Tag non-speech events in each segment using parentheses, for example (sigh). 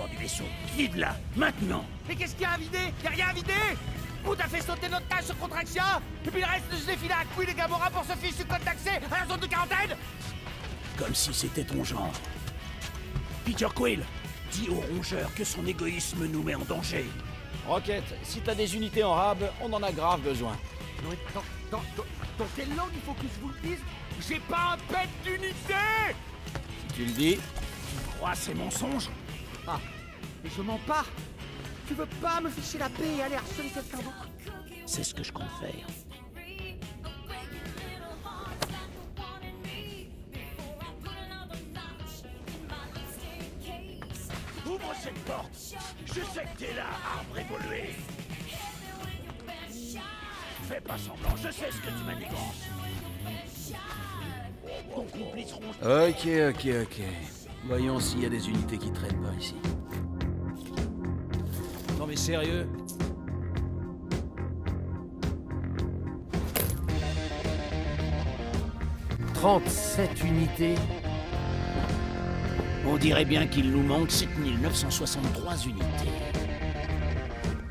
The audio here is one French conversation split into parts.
bord du vaisseau. Vide-la, maintenant. Mais qu'est-ce qu'il y a à vider? Y'a rien à vider? Vous t'as fait sauter notre tâche sur Contraxia? Et puis le reste, je l'ai filé à Quill et Gamora pour ce fichu code d'accès à la zone de quarantaine? Comme si c'était ton genre. Peter Quill, dis au rongeur que son égoïsme nous met en danger. Rocket, si t'as des unités en rab, on en a grave besoin. Non, dans, dans, dans, dans quelle langue il faut que je vous le dise? J'ai pas un pet d'unité! Si tu le dis, Tu crois ces mensonges Ah, mais je mens pas. Tu veux pas me ficher la paix et aller harceler quelqu'un d'autre C'est ce que je compte faire. Ouvre cette porte. Je sais que t'es là, arbre évolué. Fais pas semblant, je sais ce que tu manigances Ton complice ronge Ok, ok, ok. Voyons s'il y a des unités qui traînent par ici. Non mais sérieux 37 unités On dirait bien qu'il nous manque 7963 unités.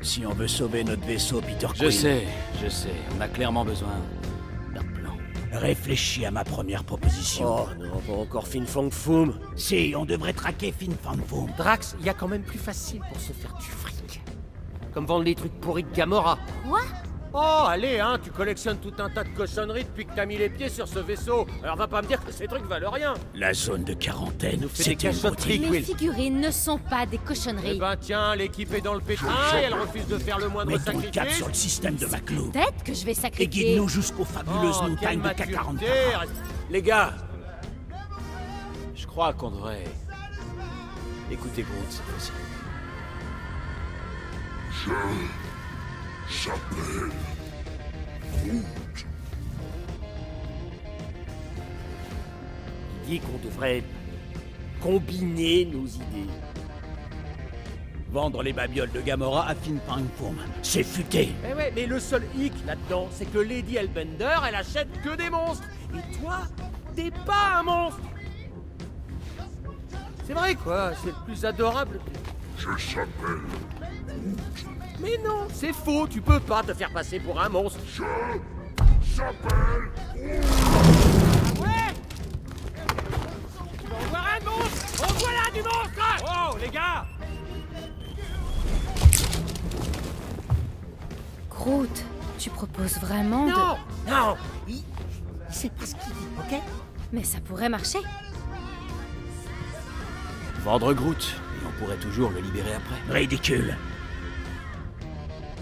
Si on veut sauver notre vaisseau, Peter Je sais, je sais. On a clairement besoin. Réfléchis à ma première proposition. Oh non, pas encore Fin Fang Foom. Si, on devrait traquer Fin Fan Foom. Drax, il y a quand même plus facile pour se faire du fric. Comme vendre les trucs pourris de Gamora. Quoi? Oh, allez, hein, tu collectionnes tout un tas de cochonneries depuis que t'as mis les pieds sur ce vaisseau. Alors va pas me dire que ces trucs valent rien. La zone de quarantaine, c'est des boutique. Les figurines ne sont pas des Eh cochonneries. ben tiens, l'équipe est dans le pétrin et elle refuse de faire le moindre Mets ton cap sacrifice. sur le système de Maclou Peut-être que je vais et sacrifier. guide-nous jusqu'aux fabuleuses Oh, montagnes de K40. maturité. Les gars Je crois qu'on devrait... écouter Groot cette fois-ci. Il dit qu'on devrait combiner nos idées. Vendre les babioles de Gamora à Fin Fan Foom. C'est futé. Eh ouais, mais le seul hic là-dedans, c'est que Lady Hellbender, elle achète que des monstres. Et toi, t'es pas un monstre. C'est vrai quoi, c'est le plus adorable. Je s'appelle. Mais non, c'est faux, tu peux pas te faire passer pour un monstre. Je s'appelle. Ah ouais Tu vas en voir un monstre En voilà du monstre Oh les gars Groot, tu proposes vraiment de... Non Non sait pas ce qu'il dit, ok? Mais ça pourrait marcher. Vendre Groot, on pourrait toujours le libérer après. Ridicule.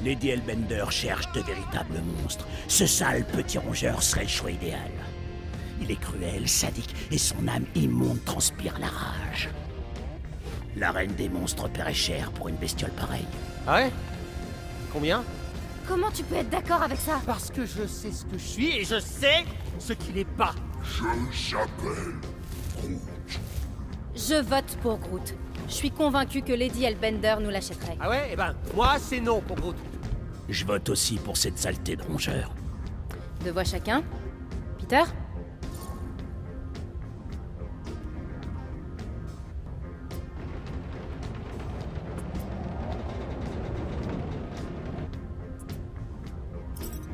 Lady Hellbender cherche de véritables monstres. Ce sale petit rongeur serait le choix idéal. Il est cruel, sadique, et son âme immonde transpire la rage. La reine des monstres paierait cher pour une bestiole pareille. Ah ouais? Combien? Comment tu peux être d'accord avec ça? Parce que je sais ce que je suis et je sais ce qu'il n'est pas. Je vote pour Groot. Je suis convaincue que Lady Hellbender nous l'achèterait. Ah ouais? Eh ben, moi, c'est non pour Groot. Je vote aussi pour cette saleté de rongeur. Deux voix chacun. Peter?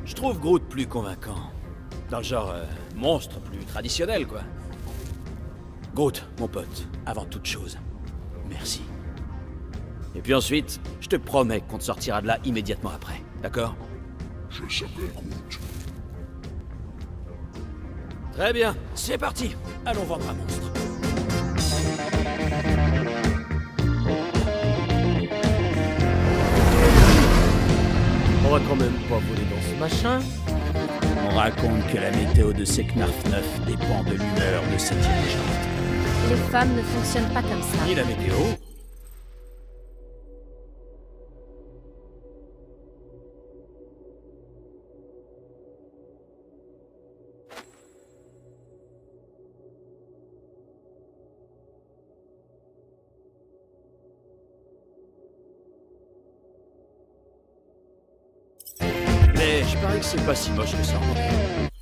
Je trouve Groot plus convaincant. Dans le genre euh, monstre plus traditionnel, quoi. Groot, mon pote, avant toute chose, merci. Et puis ensuite, je te promets qu'on te sortira de là immédiatement après, d'accord? Je s'appelle Groot. Très bien, c'est parti Allons vendre un monstre. On va quand même pas voler dans ce machin. On raconte que la météo de Seknarf 9 dépend de l'humeur de sa dirigeante. Les femmes ne fonctionnent pas comme ça. Ni la météo, Mais je parie que c'est pas si moche que ça.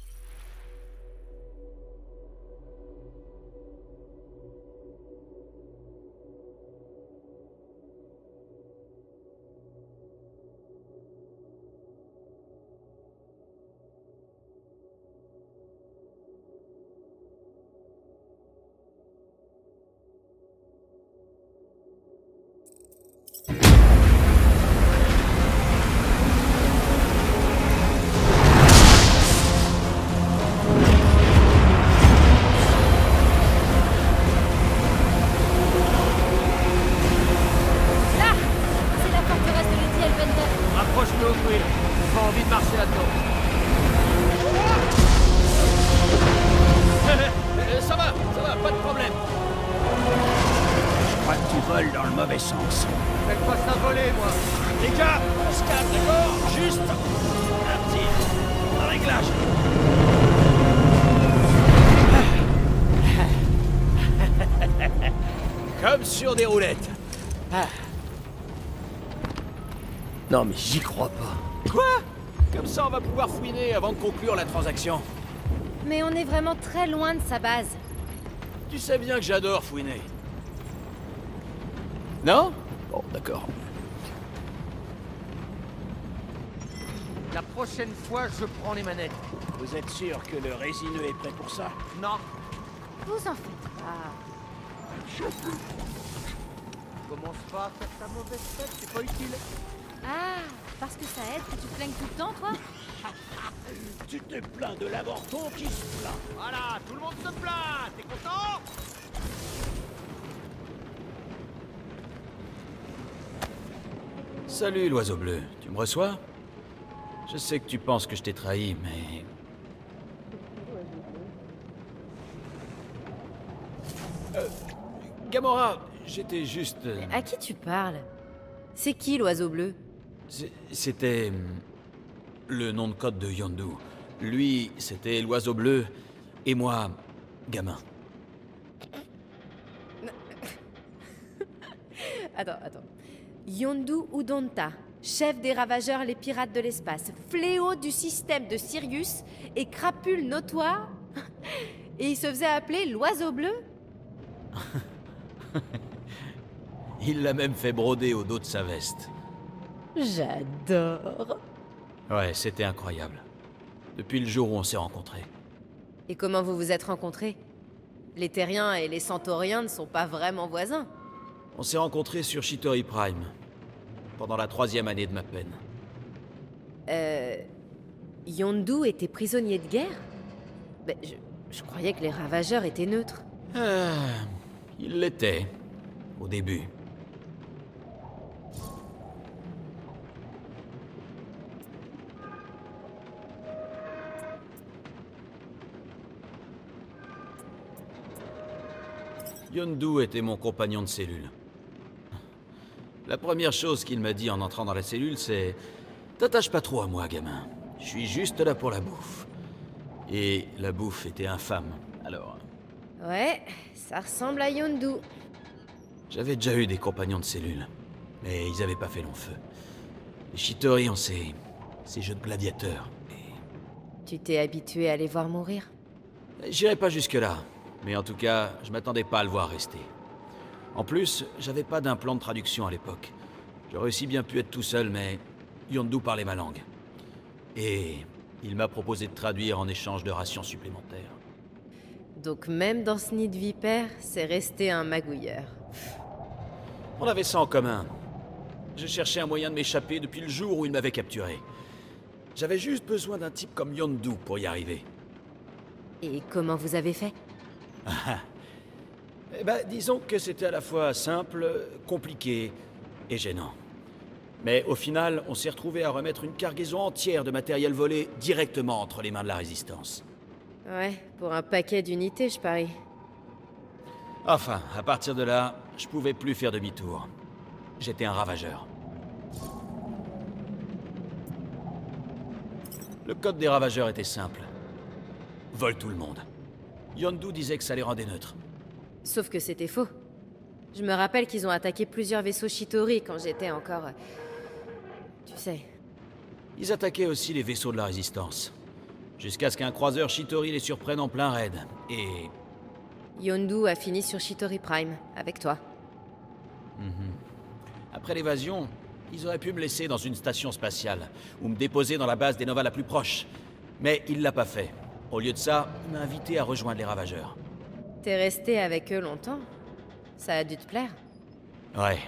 Mais on est vraiment très loin de sa base. Tu sais bien que j'adore fouiner. Non? Bon, d'accord. La prochaine fois, je prends les manettes. Vous êtes sûr que le résineux est prêt pour ça? Non. Vous en faites pas. Commence pas à faire ta mauvaise tête, c'est pas utile. Ah, parce que ça aide que tu flingues tout le temps, toi? Tu te plains de l'avorton qui se plaint. Voilà, tout le monde se plaint. T'es content? Salut, l'oiseau bleu. Tu me reçois? Je sais que tu penses que je t'ai trahi, mais... Euh, Gamora, j'étais juste... euh, À qui tu parles? C'est qui l'oiseau bleu? C'était... Le nom de code de Yondu. Lui, c'était l'oiseau bleu, et moi, gamin. (laughs) Attends, attends. Yondu Udonta, chef des ravageurs les pirates de l'espace, fléau du système de Sirius et crapule notoire (laughs) Et il se faisait appeler l'oiseau bleu? (laughs) Il l'a même fait broder au dos de sa veste. J'adore Ouais, c'était incroyable. Depuis le jour où on s'est rencontrés. Et comment vous vous êtes rencontrés? Les terriens et les centauriens ne sont pas vraiment voisins. On s'est rencontrés sur Shitori Prime, pendant la troisième année de ma peine. Euh. Yondu était prisonnier de guerre? Ben, je, je croyais que les ravageurs étaient neutres. Ah, il l'était, au début. Yondu était mon compagnon de cellule. La première chose qu'il m'a dit en entrant dans la cellule, c'est T'attaches pas trop à moi, gamin. Je suis juste là pour la bouffe. Et la bouffe était infâme, alors. Ouais, ça ressemble à Yondu. J'avais déjà eu des compagnons de cellule, mais ils avaient pas fait long feu. Les Shitori ont ces... ces jeux de gladiateurs. Tu t'es habitué à les voir mourir? J'irai pas jusque-là, mais en tout cas, je m'attendais pas à le voir rester. En plus, j'avais pas d'implant de traduction à l'époque. J'aurais aussi bien pu être tout seul, mais Yondu parlait ma langue. Et il m'a proposé de traduire en échange de rations supplémentaires. Donc même dans ce nid de vipère, c'est resté un magouilleur. On avait ça en commun. Je cherchais un moyen de m'échapper depuis le jour où il m'avait capturé. J'avais juste besoin d'un type comme Yondu pour y arriver. Et comment vous avez fait? (laughs) Eh ben, disons que c'était à la fois simple, compliqué et gênant. Mais au final, on s'est retrouvé à remettre une cargaison entière de matériel volé directement entre les mains de la résistance. Ouais, pour un paquet d'unités, je parie. Enfin, à partir de là, je pouvais plus faire demi-tour. J'étais un ravageur. Le code des ravageurs était simple. Vole tout le monde. Yondu disait que ça les rendait neutres. Sauf que c'était faux. Je me rappelle qu'ils ont attaqué plusieurs vaisseaux Shitori quand j'étais encore... euh, Tu sais. Ils attaquaient aussi les vaisseaux de la Résistance. Jusqu'à ce qu'un croiseur Shitori les surprenne en plein raid. Et... Yondu a fini sur Shitori Prime, avec toi. Après l'évasion, ils auraient pu me laisser dans une station spatiale, ou me déposer dans la base des Nova la plus proche. Mais il l'a pas fait. Au lieu de ça, il m'a invité à rejoindre les Ravageurs. T'es resté avec eux longtemps Ça a dû te plaire Ouais.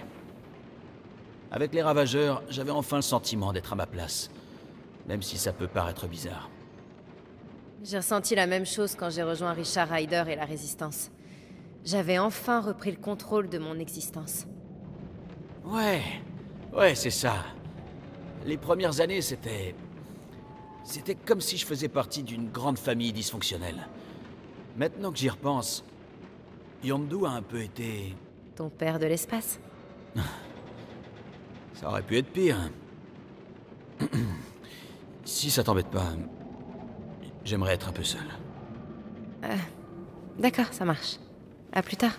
Avec les Ravageurs, j'avais enfin le sentiment d'être à ma place. Même si ça peut paraître bizarre. J'ai ressenti la même chose quand j'ai rejoint Richard Ryder et la Résistance. J'avais enfin repris le contrôle de mon existence. Ouais, ouais, c'est ça. Les premières années, c'était... C'était comme si je faisais partie d'une grande famille dysfonctionnelle. Maintenant que j'y repense, Yondu a un peu été... Ton père de l'espace (laughs) Ça aurait pu être pire. (clears throat) si ça t'embête pas, j'aimerais être un peu seul. Euh, D'accord, ça marche. À plus tard.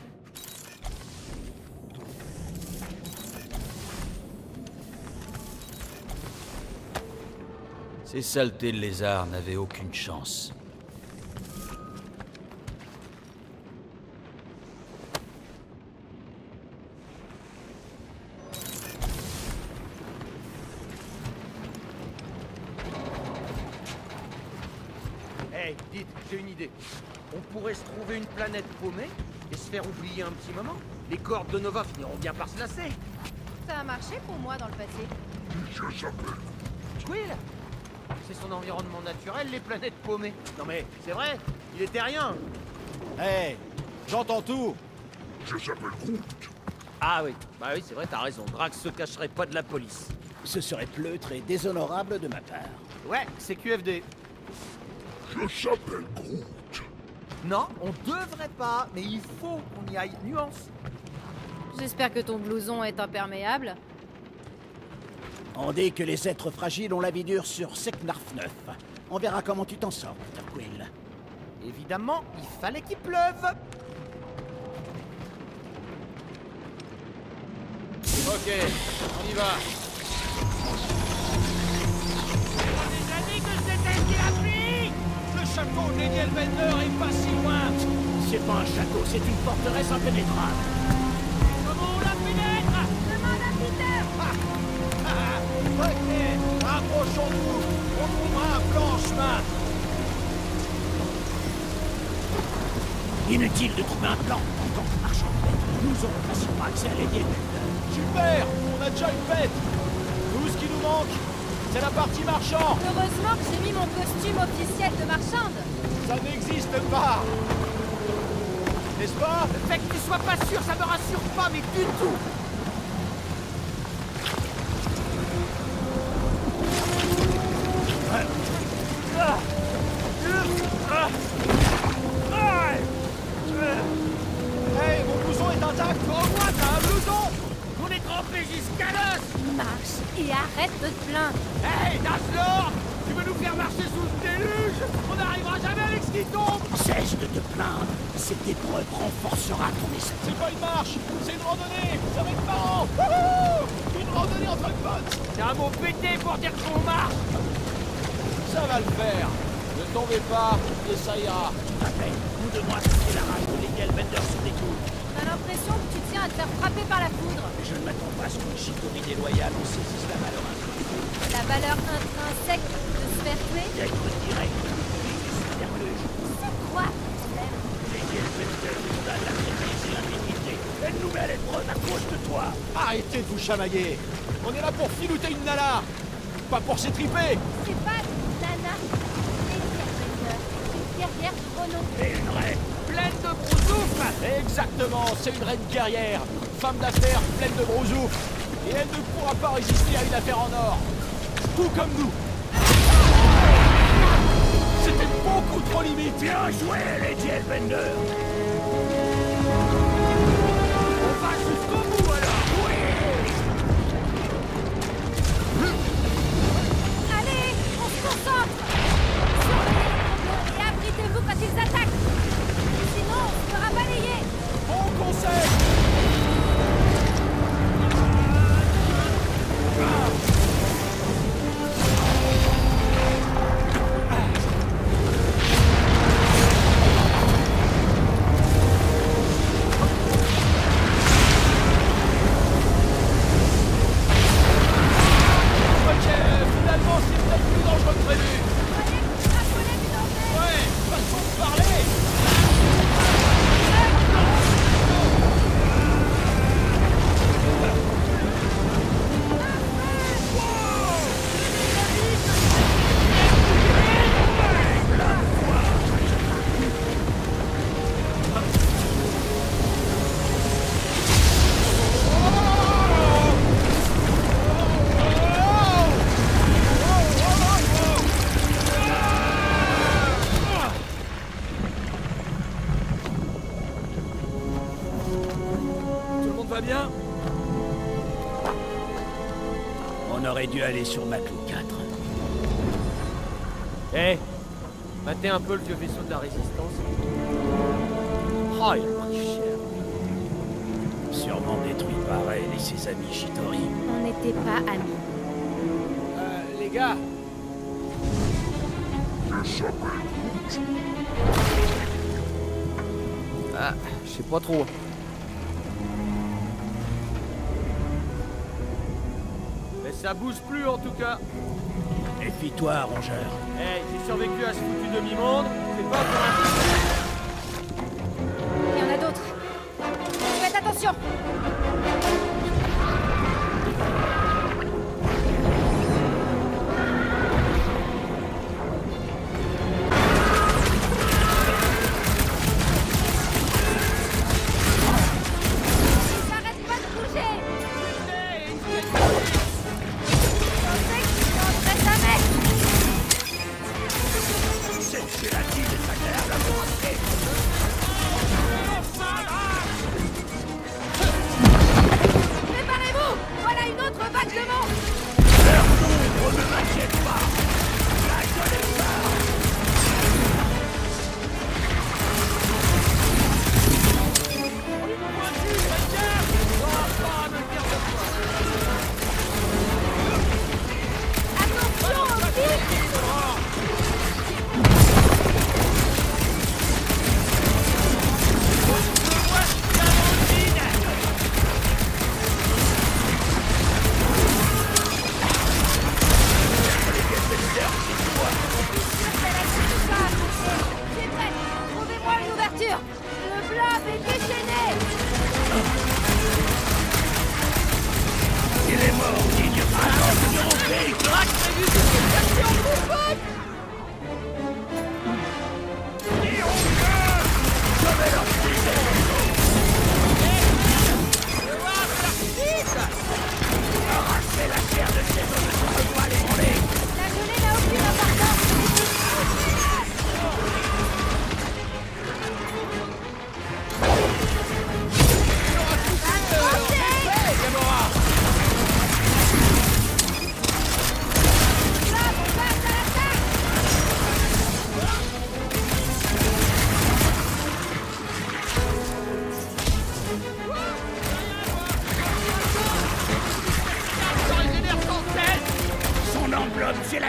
Ces saletés de lézards n'avaient aucune chance. Hey, dites, j'ai une idée. On pourrait se trouver une planète paumée et se faire oublier un petit moment. Les cordes de Nova finiront bien par se lasser. Ça a marché pour moi dans le passé. Quill C'est son environnement naturel, les planètes paumées. Non mais, c'est vrai, il était rien. Hé, j'entends tout. Ah oui, bah oui, c'est vrai, t'as raison. Drax se cacherait pas de la police. Ce serait pleutre et déshonorable de ma part. Ouais, c'est QFD. Non, on devrait pas, mais il faut qu'on y aille. Nuance. J'espère que ton blouson est imperméable. On dit que les êtres fragiles ont la vie dure sur Seknarf 9. On verra comment tu t'en sors, Peter Quill. Évidemment, il fallait qu'il pleuve. Ok, on y va. déjà dit que c'était qui l'a pris Le chapeau de Lady Bender est pas si loin. C'est pas un château, c'est une forteresse impénétrable. Ok, rapprochons-nous. On trouvera un plan en chemin. Inutile de trouver un plan. En tant que marchand de bêtes, nous aurons facilement accès à Bender. Super On a déjà une bête Tout ce qui nous manque, c'est la partie marchand Heureusement que j'ai mis mon costume officiel de marchande. Ça n'existe pas N'est-ce pas? Le fait que tu sois pas sûr, ça me rassure pas, mais du tout. Chamailler On est là pour filouter une nana Pas pour s'étriper C'est pas Nana, c'est Bender, une guerrière. Et une reine. Pleine de brousouf. Exactement, c'est une reine guerrière, femme d'affaires pleine de gros ouf. Et elle ne pourra pas résister à une affaire en or. Tout comme nous. C'était beaucoup trop limite. Bien joué, Lady Bender. Attaquent Sinon, on sera balayé Bon conseil sur Maclou 4. Hé hey, Matez un peu le vieux vaisseau de la résistance. Oh, il a pris cher. Sûrement détruit par elle et ses amis Shitori. On n'était pas amis. Euh, les gars Ah, je sais pas trop. Ça bouge plus en tout cas. Méfie-toi, rongeur. Eh, hey, j'ai survécu à ce foutu demi-monde. C'est pas pour un... Il y en a d'autres. Faites attention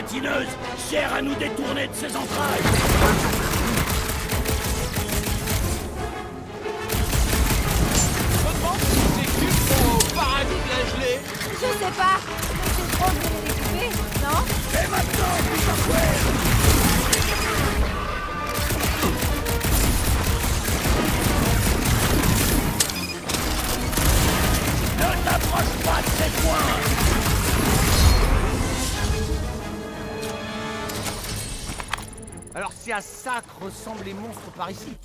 gélatineuse sert à nous détourner de ses entrailles. Je sais pas que ressemblent les monstres par ici.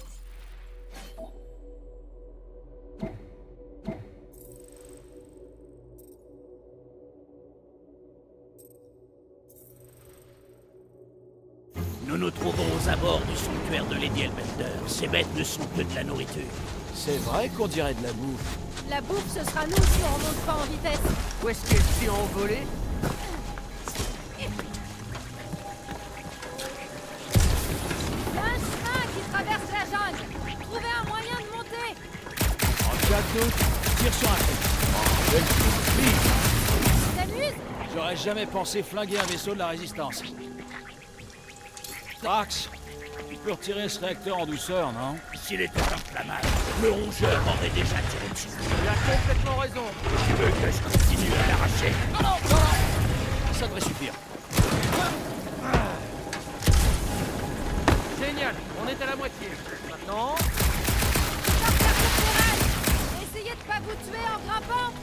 Nous nous trouvons aux abords du sanctuaire de Lady Elbender. Ces bêtes ne sont que de la nourriture. C'est vrai qu'on dirait de la bouffe. La bouffe, ce sera nous si on monte pas en vitesse. Où est-ce qu'elle s'est envolée? Tire sur un truc. J'aurais jamais pensé flinguer un vaisseau de la résistance. Drax, tu peux retirer ce réacteur en douceur, non? S'il était inflammable, le rongeur aurait déjà tiré dessus. Il a complètement raison. Tu veux que je continue à l'arracher? Ça devrait suffire. Génial, on est à la moitié. Maintenant, Essayez de pas vous tuer en grimpant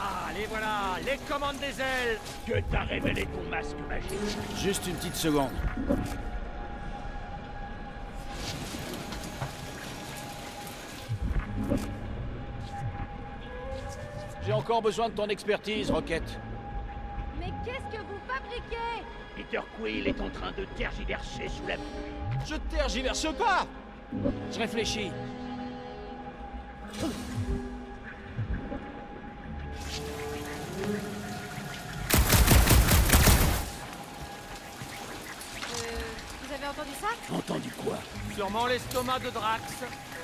ah, les voilà, les commandes des ailes. Que t'as révélé ton masque magique Juste une petite seconde. J'ai encore besoin de ton expertise, Rocket. Mais qu'est-ce que vous fabriquez? Peter Quill est en train de tergiverser sous la pluie. Je tergiverse pas Je réfléchis. Euh, vous avez Entendu ça? Entendu quoi Sûrement l'estomac de Drax.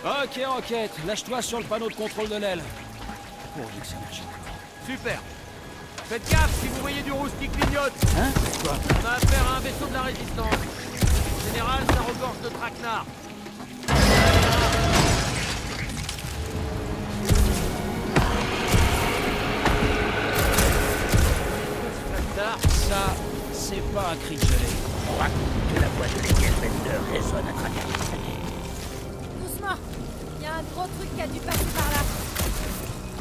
Ok, enquête. Lâche-toi sur le panneau de contrôle de l'aile. Oh, Pour que ça Super. Faites gaffe si vous voyez du rouge qui clignote. Hein? Quoi On a affaire à un vaisseau de la résistance. Général, ça regorge de traquenards. Ça, c'est pas un cri de gelée. On raconte que la voix de Lady Bender résonne à travers les années. Doucement Il y a un gros truc qui a dû passer par là.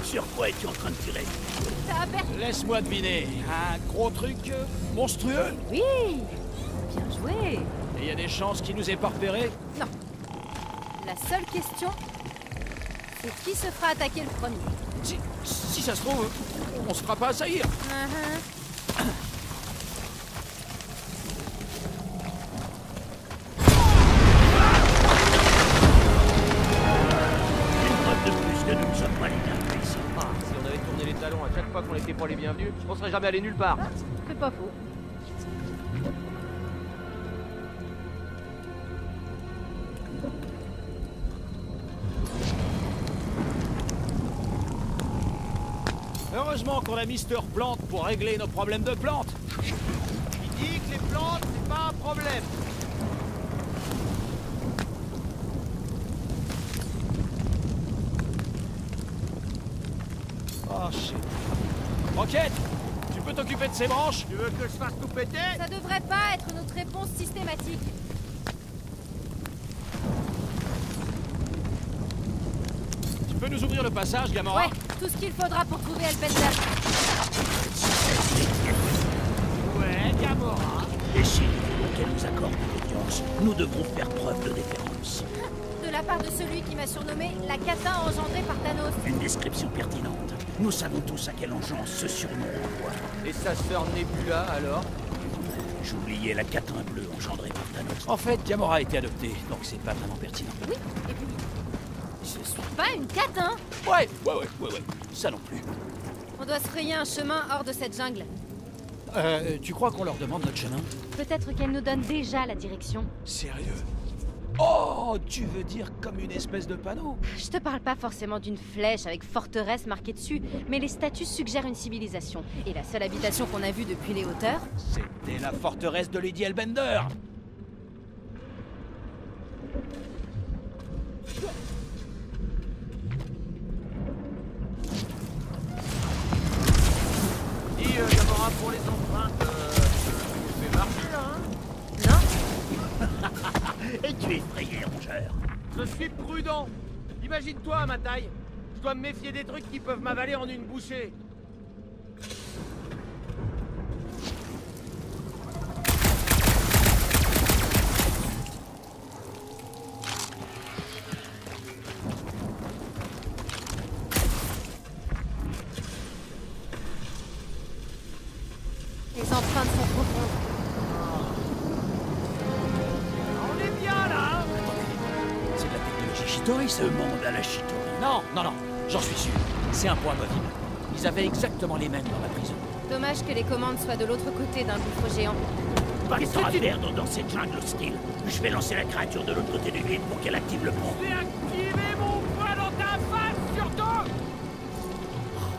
Sur quoi es-tu en train de tirer? Ça a perdu. Laisse-moi deviner. Un gros truc euh, monstrueux? Oui Bien joué Et il y a des chances qu'il nous ait pas repérés Non. La seule question, c'est qui se fera attaquer le premier? Si, si ça se trouve, on se fera pas assaillir. Une preuve de plus que nous ne sommes pas les bienvenus ici. Si on avait tourné les talons à chaque fois qu'on était pas les bienvenus, on serait jamais allé nulle part. C'est pas faux. A Mister Plante pour régler nos problèmes de plantes. Il dit que les plantes, c'est pas un problème. Oh shit. Rocket Tu peux t'occuper de ces branches? Tu veux que je fasse tout péter? Ça devrait pas être notre réponse systématique. Tu peux nous ouvrir le passage, Gamora? Ouais, tout ce qu'il faudra pour trouver Elbender. Nous devrons faire preuve de déférence. De la part de celui qui m'a surnommé la cata engendrée par Thanos. Une description pertinente. Nous savons tous à quelle engeance ce surnom renvoie. Et sa sœur Nebula, alors? J'oubliais la catin bleue engendrée par Thanos. En fait, Gamora a été adoptée, donc c'est pas vraiment pertinent. Oui, et puis... Je suis pas une catin Ouais, ouais, ouais, ouais, ouais. Ça non plus. On doit se frayer un chemin hors de cette jungle. Euh, tu crois qu'on leur demande notre chemin Peut-être qu'elle nous donne déjà la direction. Sérieux Oh, tu veux dire comme une espèce de panneau Je te parle pas forcément d'une flèche avec forteresse marquée dessus, mais les statues suggèrent une civilisation. Et la seule habitation qu'on a vue depuis les hauteurs, C'était la forteresse de Lady Elbender Pour les empreintes, euh, tu marcher, là, hein non (laughs) Et tu es effrayé, rongeur. Je suis prudent. Imagine-toi à ma taille. Je dois me méfier des trucs qui peuvent m'avaler en une bouchée. Non, non, j'en suis sûr. C'est un point mobile. Ils avaient exactement les mêmes dans la prison. Dommage que les commandes soient de l'autre côté d'un gouffre géant. Pas de temps à perdre dans cette jungle hostile. Je vais lancer la créature de l'autre côté du vide pour qu'elle active le pont. J'ai activé mon poing dans ta face, surtout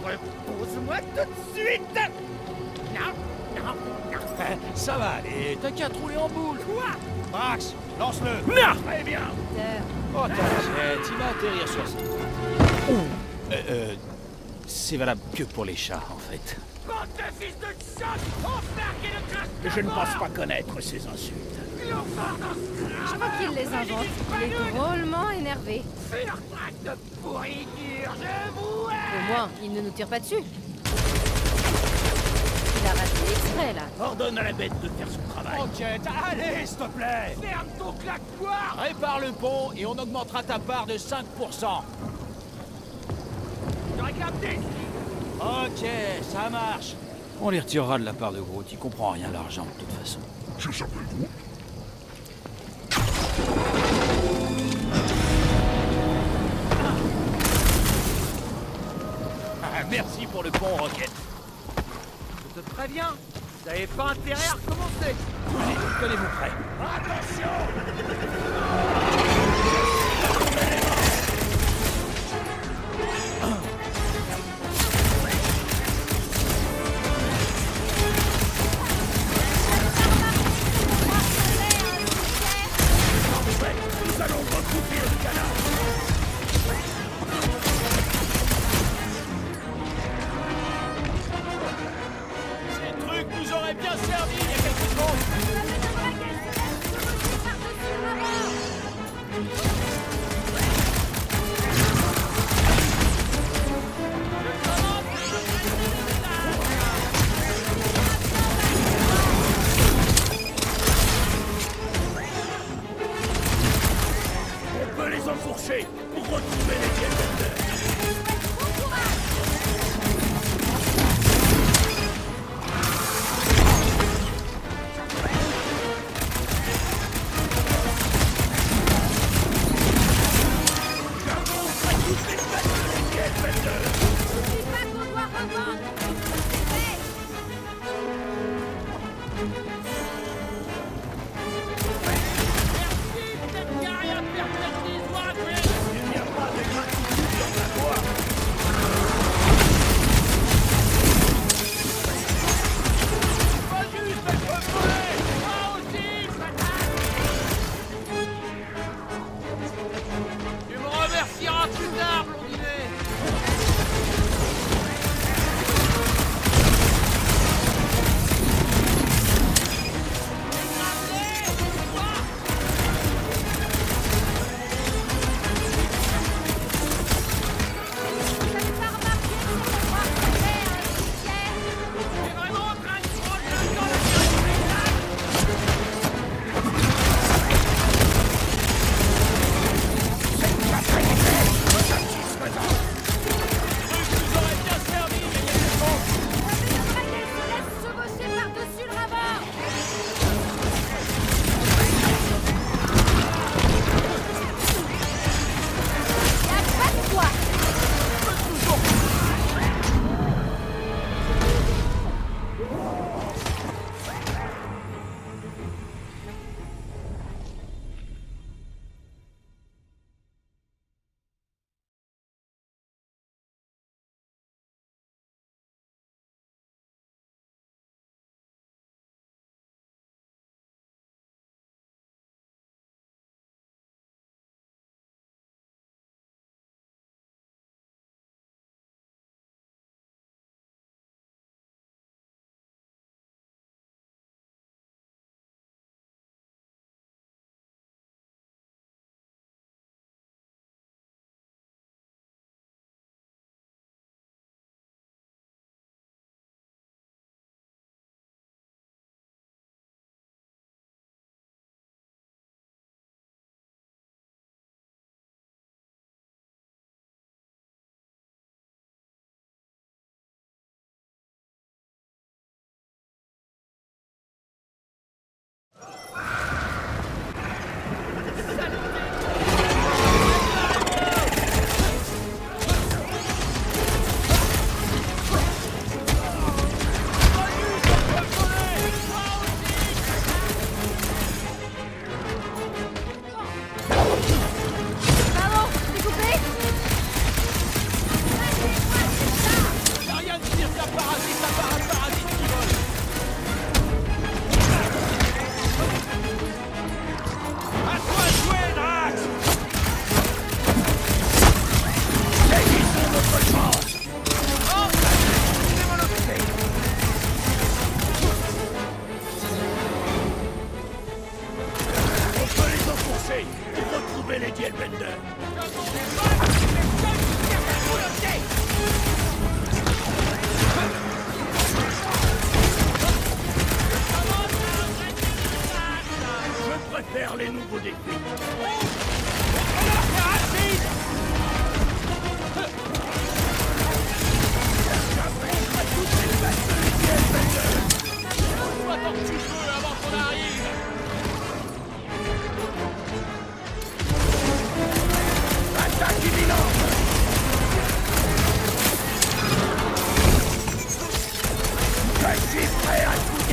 Repose-moi tout de suite Non, non, non. Eh, ça va aller, t'as qu'à rouler en boule. Quoi? Max, lance-le Non Très bien. Euh, Oh, t'inquiète, il va atterrir sur ça. Euh, euh, c'est valable que pour les chats, en fait. Je ne pense pas connaître ces insultes. je crois qu'il les invente. Il est drôlement énervé. Sur traque de pourriture, je vous hais Au moins, il ne nous tire pas dessus. Il a raté l'extrait, là. Ordonne à la bête de faire son travail. Rocket, allez, s'il te plaît Ferme ton claquoir Répare le pont et on augmentera ta part de 5%. Je Ok, ça marche. On les retirera de la part de Groot, il comprend rien l'argent de toute façon. Ah, merci pour le pont, Rocket. Je te préviens, Vous n'avez pas intérêt à recommencer Tenez-vous prêts. Nous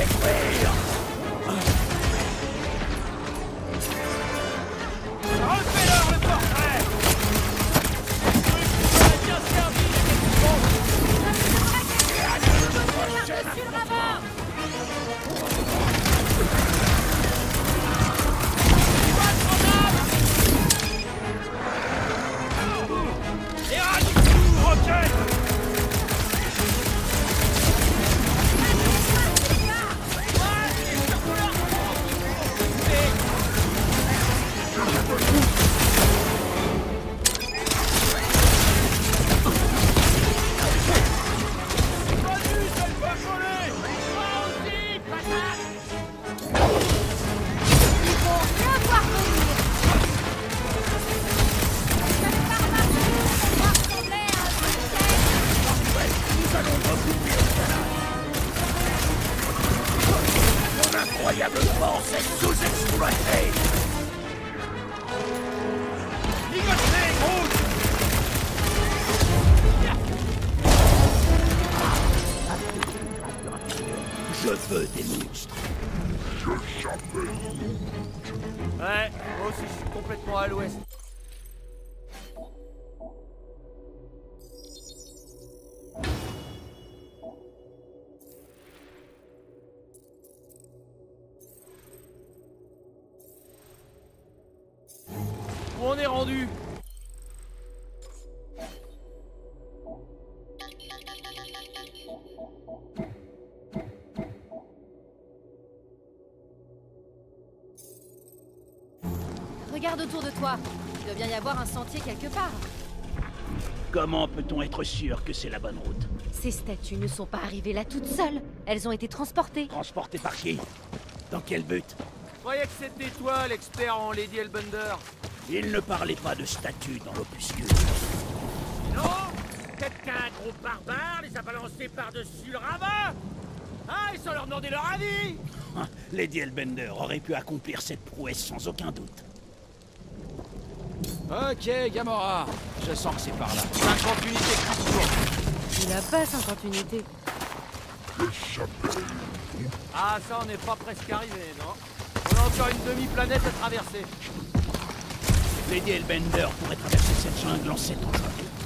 Take away. Regarde autour de toi. Il doit bien y avoir un sentier quelque part. Comment peut-on être sûr que c'est la bonne route? Ces statues ne sont pas arrivées là toutes seules. Elles ont été transportées. Transportées par qui? Dans quel but? Je croyais que c'était toi l'expert en Lady Elbender? Il ne parlait pas de statues dans l'opuscule. Non Peut-être qu'un gros barbare les a balancés par-dessus le ravin Ah, ils sont leur demander leur avis Hein, Lady Elbender aurait pu accomplir cette prouesse sans aucun doute. Ok, Gamora. Je sens que c'est par là. 50 unités toujours. Il a pas 50 unités. Ah ça on n'est pas presque arrivé, non? On a encore une demi-planète à traverser. Lady Elbender pourrait traverser cette jungle en sept ans.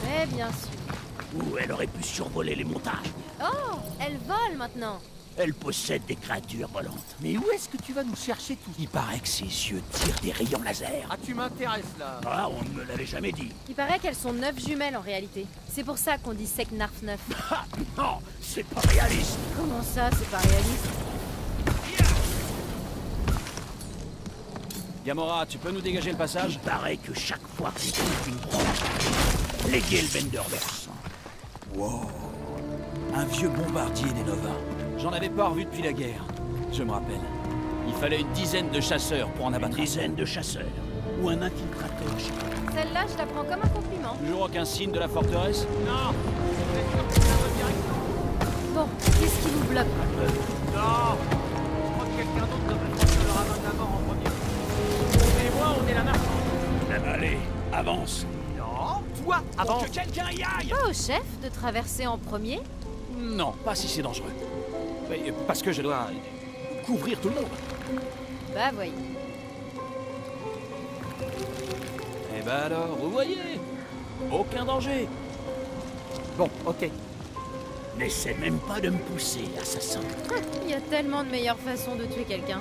Mais bien sûr. Ou elle aurait pu survoler les montagnes. Oh, elle vole maintenant. Elle possède des créatures volantes. Mais où est-ce que tu vas nous chercher tout Il paraît que ses yeux tirent des rayons laser. Ah tu m'intéresses là. Ah, on ne me l'avait jamais dit. Il paraît qu'elles sont neuf jumelles en réalité. C'est pour ça qu'on dit sec narf neuf. (laughs) Ah, non, c'est pas réaliste. Comment ça, c'est pas réaliste? Gamora, tu peux nous dégager le passage Il paraît que chaque fois qu'on trouve une branche, Lady Elbender verse. Wow. Un vieux bombardier des Nova. J'en avais pas revu depuis la guerre. Je me rappelle. Il fallait une dizaine de chasseurs pour en Une abattre un. dizaine de chasseurs. Ou un infiltrateur, je sais pas. Celle-là, je la prends comme un compliment. Toujours aucun signe de la forteresse Non que. Bon, qu'est-ce qui nous bloque? Non Allez, avance. Non Toi avant Que quelqu'un y aille Pas au chef de traverser en premier Non, pas si c'est dangereux. Mais, euh, parce que je dois couvrir tout le monde. Bah voyez. Eh ben alors, vous voyez Aucun danger. Bon, ok. N'essaie même pas de me pousser, assassin. Il y a tellement de meilleures façons de tuer quelqu'un.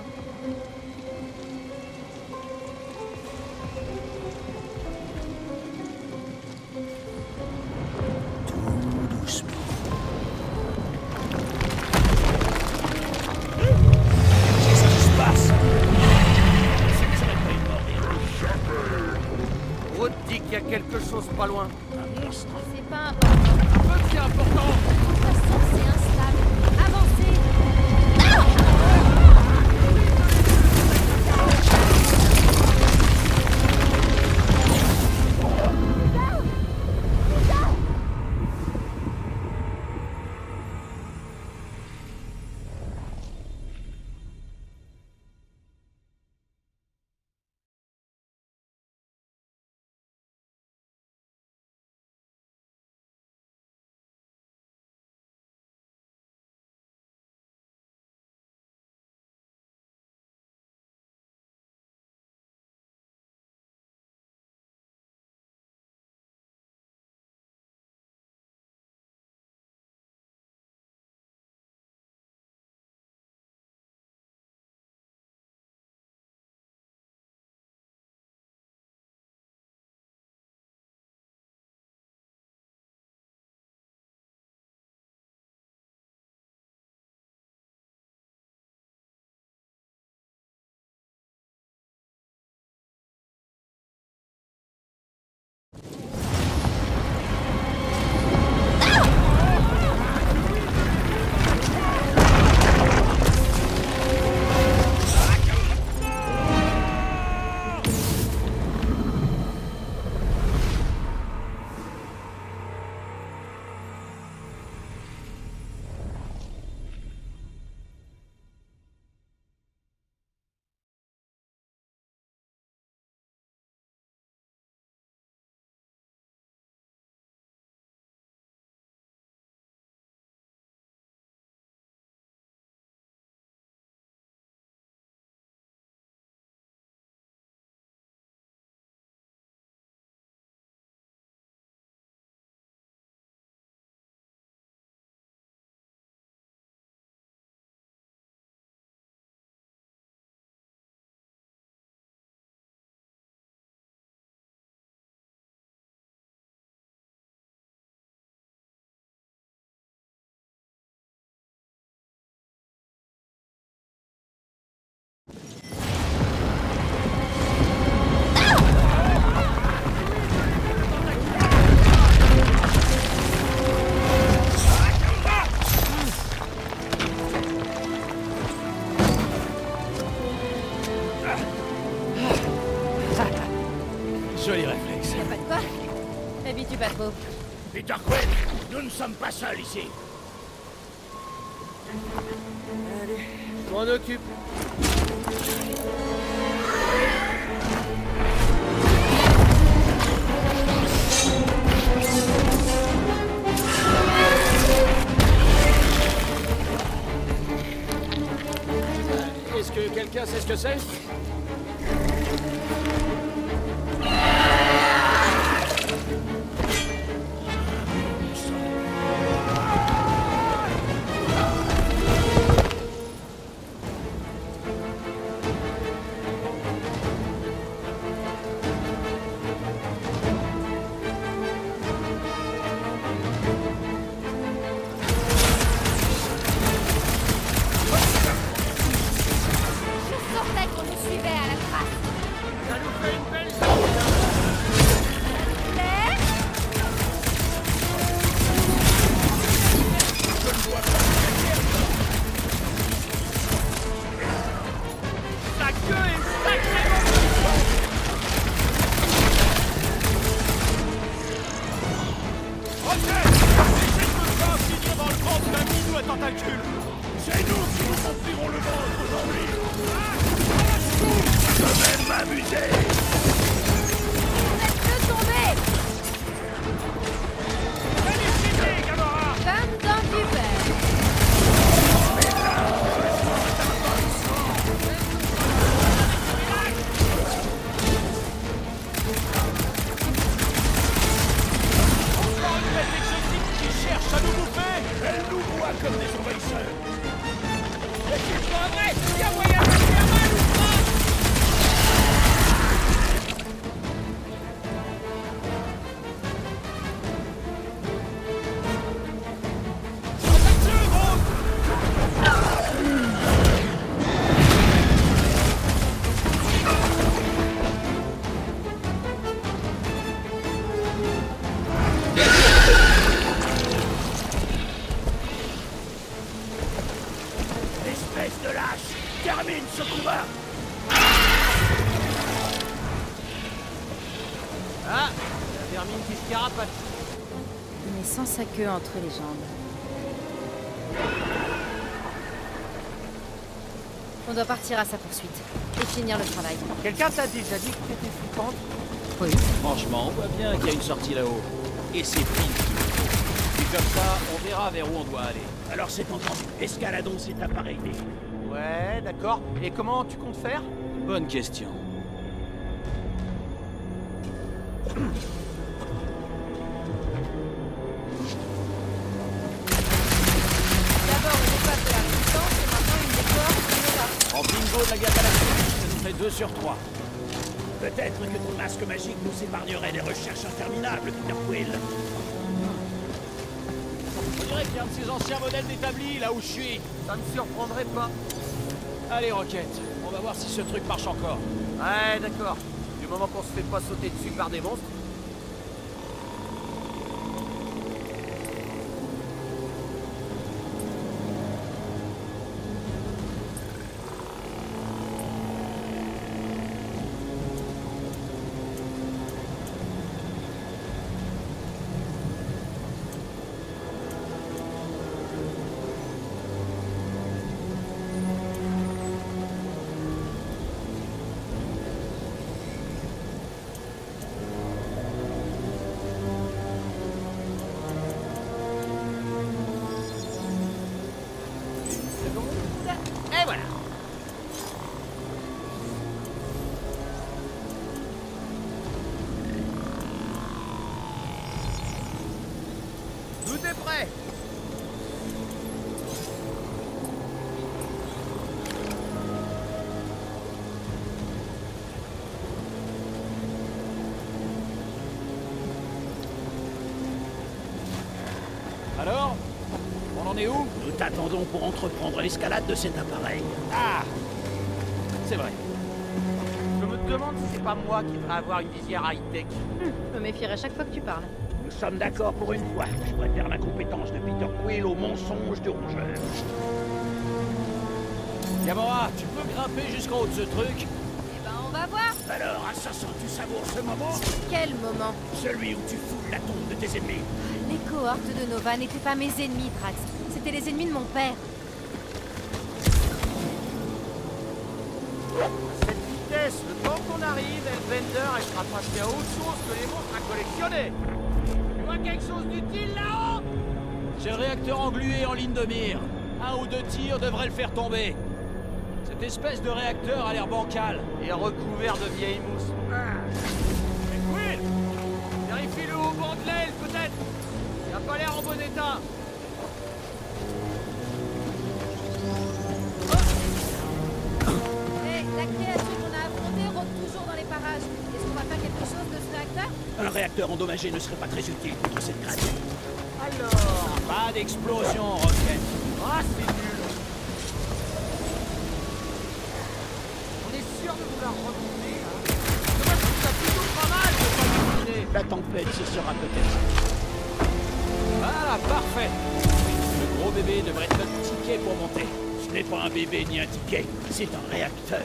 Sommes pas seuls ici. Queue entre les jambes. On doit partir à sa poursuite et finir le travail. Quelqu'un t'a déjà dit que t'étais flippante Oui. Franchement, on voit bien qu'il y a une sortie là-haut. Et c'est pile. Et comme ça, on verra vers où on doit aller. Alors c'est entendu. Escaladons cet appareil. Ouais, d'accord. Et comment tu comptes faire? Bonne question. Sur 3. Peut-être que ton masque magique nous épargnerait des recherches interminables, Peter Quill. On dirait qu'il y a un de ces anciens modèles d'établis là où je suis. Ça ne surprendrait pas. Allez, Rocket, on va voir si ce truc marche encore. Ouais, d'accord. Du moment qu'on se fait pas sauter dessus par des monstres. Pour entreprendre l'escalade de cet appareil. Ah C'est vrai. Je me demande si c'est pas moi qui devrais avoir une visière high-tech. Je me méfierai chaque fois que tu parles. Nous sommes d'accord pour une fois. Je préfère l'incompétence de Peter Quill au mensonge de Rongeur. Gamora, tu peux grimper jusqu'en haut de ce truc? Eh ben, on va voir Alors, assassin, tu savoures ce moment? Quel moment? Celui où tu foules la tombe de tes ennemis. Les cohortes de Nova n'étaient pas mes ennemis, Drax. C'était les ennemis de mon père. À cette vitesse, le temps qu'on arrive, Elbender, elle sera passée à autre chose que les monstres à collectionner. Tu vois quelque chose d'utile là-haut? J'ai le réacteur englué en ligne de mire. Un ou deux tirs devraient le faire tomber. Cette espèce de réacteur a l'air bancal. Et recouvert de vieille mousse. Mais Quill Vérifie-le au banc de l'aile, peut-être Il a pas l'air en bon état. La créature qu'on a affrontée rôde toujours dans les parages. Est-ce qu'on va faire quelque chose de ce réacteur? Un réacteur endommagé ne serait pas très utile contre cette créature. Alors? Pas d'explosion, Rocket. Ah, c'est nul On est sûr de vouloir remonter, hein Dommage que ça plutôt pas mal de pas décliner. La tempête, ce sera peut-être... Voilà, parfait. Le gros bébé devrait être notre ticket pour monter. Ce n'est pas un bébé ni un ticket, c'est un réacteur.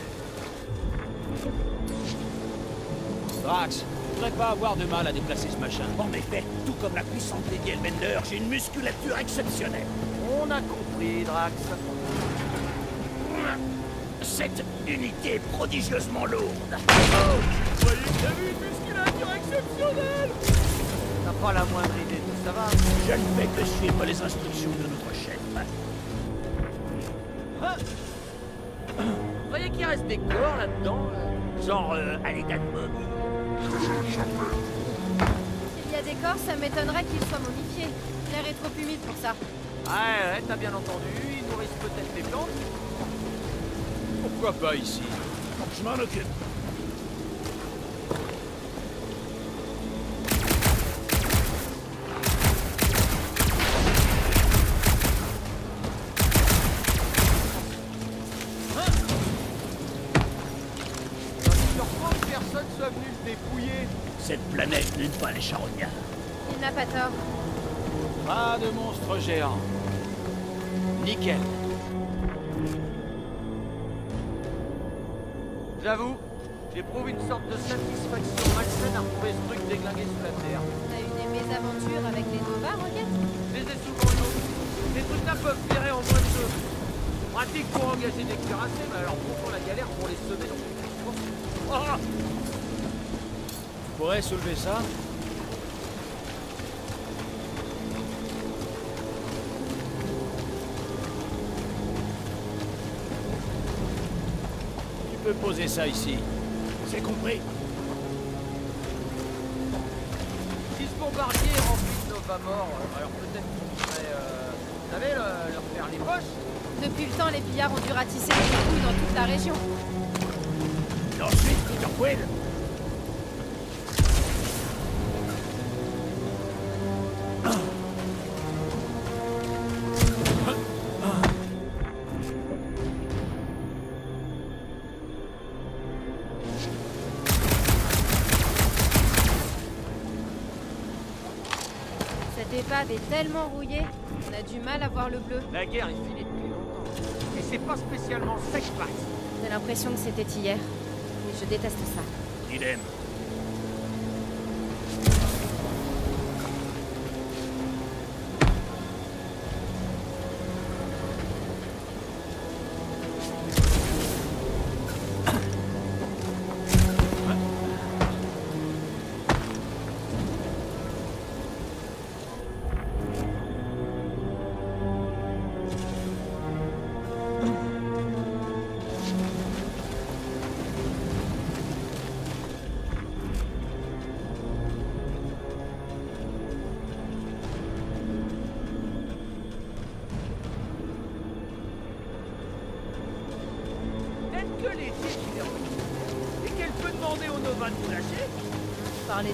Drax, je voudrais pas avoir de mal à déplacer ce machin. En effet, tout comme la puissante Lady Elbender, j'ai une musculature exceptionnelle. On a compris, Drax. Cette unité est prodigieusement lourde. Vous voyez que t'as vu une musculature exceptionnelle T'as pas la moindre idée de ça va Je ne fais que suivre les instructions de notre chef. Hein? Voyez qu'il reste des corps là-dedans euh Genre euh, à l'état de momie. S'il y a des corps, ça m'étonnerait qu'ils soient momifiés. L'air est trop humide pour ça. Ouais, ouais, t'as bien entendu, ils nourrissent peut-être les plantes. Pourquoi pas ici? Je m'en occupe. Sorte de satisfaction malsaine à retrouver ce truc déglingué sous la terre. On a eu des mésaventures avec les Nova, Je les ai souvent eu. Ces trucs-là peuvent virer en moins de deux. Pratique pour engager des cuirassés, mais alors pourquoi la galère pour les semer dans les Ah Tu pourrais soulever ça Tu peux poser ça ici. C'est compris. Si ce bombardier est rempli de Nova morts, euh, alors peut-être qu'on pourrait, euh, vous savez, le- leur faire les poches Depuis le temps, les pillards ont dû ratisser les couilles dans toute la région. Et ensuite, Peter Quill. Est tellement rouillée, on a du mal à voir le bleu. La guerre est finie depuis longtemps. Et c'est pas spécialement sec. J'ai l'impression que c'était hier. Et je déteste ça. Idem.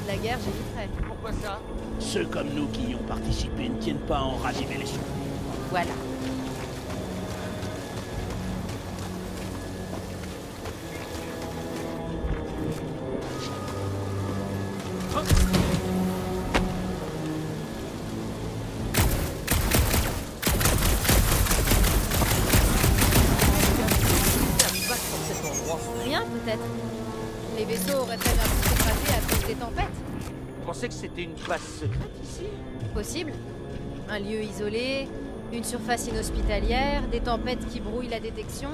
De la guerre, j'éviterais. Pourquoi ça? Ceux comme nous qui y ont participé ne tiennent pas à en raviver les souvenirs. Voilà. Rien, peut-être. Les vaisseaux auraient très bien des tempêtes. Je pensais que c'était une base secrète ici? Possible. Un lieu isolé, une surface inhospitalière, des tempêtes qui brouillent la détection.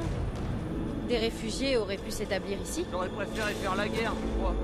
Des réfugiés auraient pu s'établir ici. J'aurais préféré faire la guerre, crois.